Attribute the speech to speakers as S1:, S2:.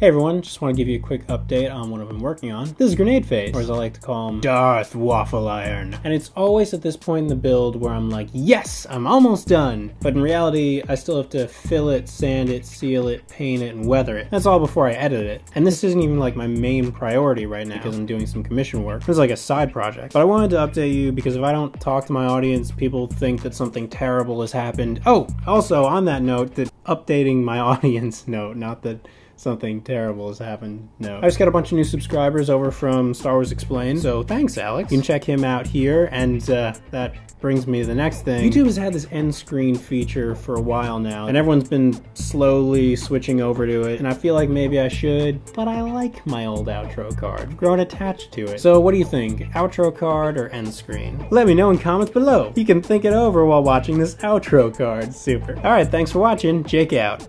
S1: Hey everyone, just want to give you a quick update on what I've been working on. This is Grenade Face, or as I like to call him, Darth Waffle Iron. And it's always at this point in the build where I'm like, yes, I'm almost done. But in reality, I still have to fill it, sand it, seal it, paint it, and weather it. That's all before I edit it. And this isn't even like my main priority right now because I'm doing some commission work. This is like a side project. But I wanted to update you because if I don't talk to my audience, people think that something terrible has happened. Oh, also on that note, that updating my audience note, not that something terrible has happened. No. I just got a bunch of new subscribers over from Star Wars Explained, so thanks, Alex. You can check him out here, and uh, that brings me to the next thing. YouTube has had this end screen feature for a while now, and everyone's been slowly switching over to it, and I feel like maybe I should, but I like my old outro card. I've grown attached to it. So what do you think? Outro card or end screen? Let me know in comments below. You can think it over while watching this outro card. Super. Alright, thanks for watching. Jake out.